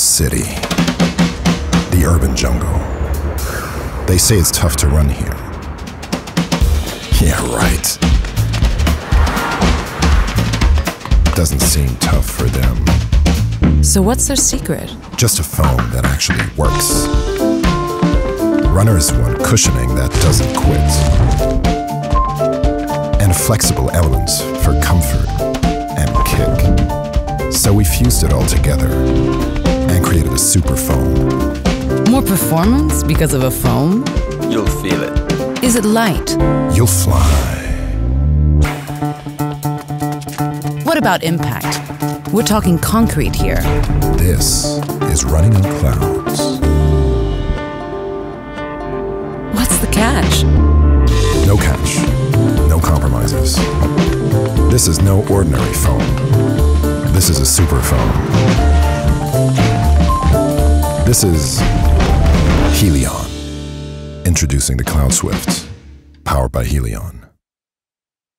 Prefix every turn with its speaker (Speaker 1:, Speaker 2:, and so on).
Speaker 1: city. The urban jungle. They say it's tough to run here. Yeah, right. Doesn't seem tough for them.
Speaker 2: So, what's their secret?
Speaker 1: Just a foam that actually works. Runners want cushioning that doesn't quit. And flexible elements for comfort and kick. So we fused it all together and created a super foam.
Speaker 2: More performance because of a foam?
Speaker 3: You'll feel it.
Speaker 2: Is it light?
Speaker 1: You'll fly.
Speaker 2: What about impact? We're talking concrete here.
Speaker 1: This is running on clouds.
Speaker 2: What's the catch?
Speaker 1: No catch, no compromises. This is no ordinary foam. This is a super foam. This is Helion. Introducing the Cloudswift, powered by Helion.